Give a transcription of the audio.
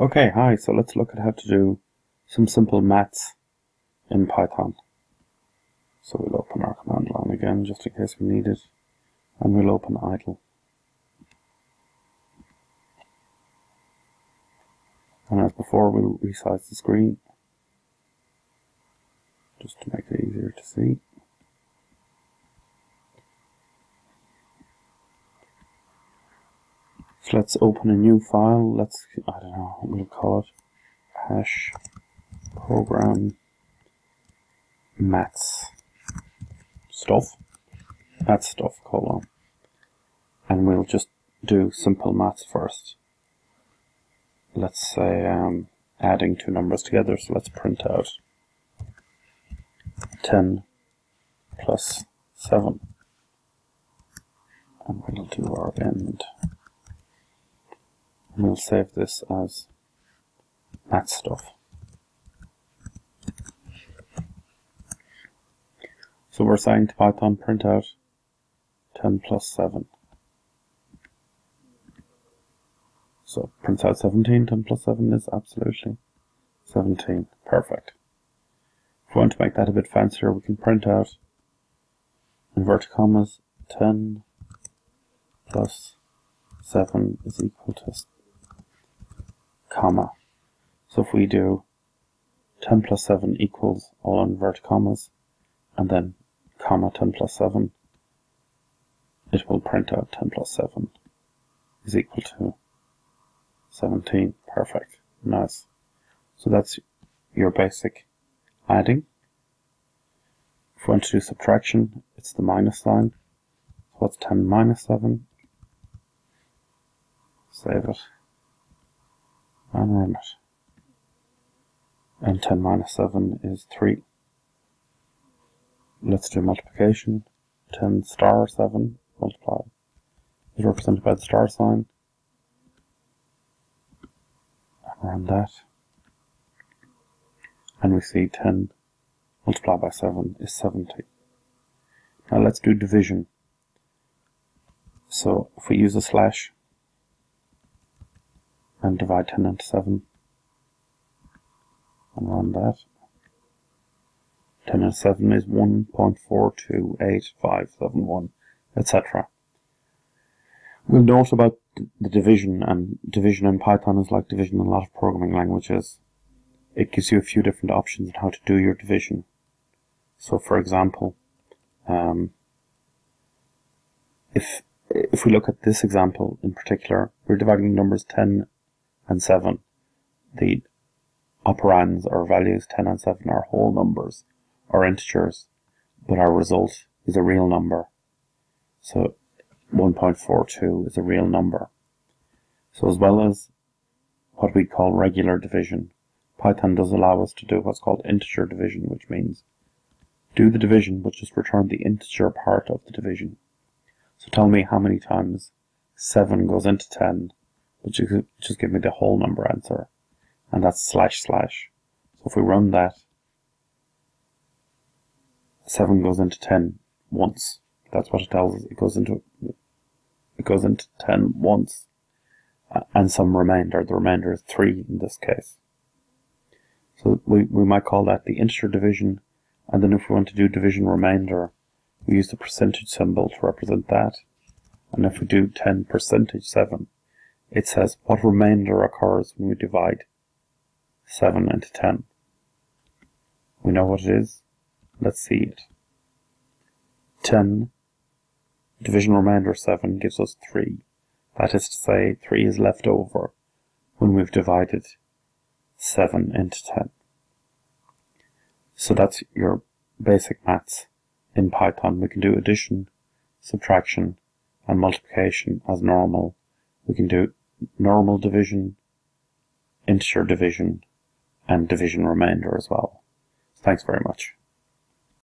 Okay, hi, so let's look at how to do some simple maths in Python. So we'll open our command line again, just in case we need it, and we'll open idle. And as before, we'll resize the screen, just to make it easier to see. So let's open a new file. Let's, I don't know, we'll call it hash program maths stuff, maths stuff colon. And we'll just do simple maths first. Let's say um, adding two numbers together, so let's print out 10 plus 7. And we'll do our end and we'll save this as that stuff. So we're saying to Python print out 10 plus 7. So prints out 17, 10 plus 7 is absolutely 17. Perfect. If we want to make that a bit fancier, we can print out inverted commas 10 plus 7 is equal to comma. So if we do 10 plus 7 equals all inverted commas, and then comma 10 plus 7, it will print out 10 plus 7 is equal to 17. Perfect. Nice. So that's your basic adding. If we want to do subtraction, it's the minus sign. So what's 10 minus 7? Save it and. And 10 minus 7 is 3. Let's do multiplication. 10 star 7 multiplied is represented by the star sign. And run that. And we see 10 multiplied by 7 is 70. Now let's do division. So if we use a slash, and divide 10 into 7 and run that. 10 into 7 is 1.428571, etc. We'll note about the division, and division in Python is like division in a lot of programming languages. It gives you a few different options on how to do your division. So, for example, um, if if we look at this example in particular, we're dividing numbers 10 and 7. The operands or values 10 and 7 are whole numbers or integers, but our result is a real number. So 1.42 is a real number. So as well as what we call regular division, Python does allow us to do what's called integer division, which means do the division but just return the integer part of the division. So tell me how many times 7 goes into 10 which is just give me the whole number answer. And that's slash slash. So if we run that, 7 goes into 10 once. That's what it tells us. It goes into it goes into 10 once. And some remainder. The remainder is 3 in this case. So we, we might call that the integer division. And then if we want to do division remainder, we use the percentage symbol to represent that. And if we do 10 percentage 7, it says what remainder occurs when we divide 7 into 10. We know what it is. Let's see it. 10 division remainder 7 gives us 3. That is to say 3 is left over when we've divided 7 into 10. So that's your basic maths in Python. We can do addition, subtraction and multiplication as normal. We can do normal division, integer division, and division remainder as well. Thanks very much.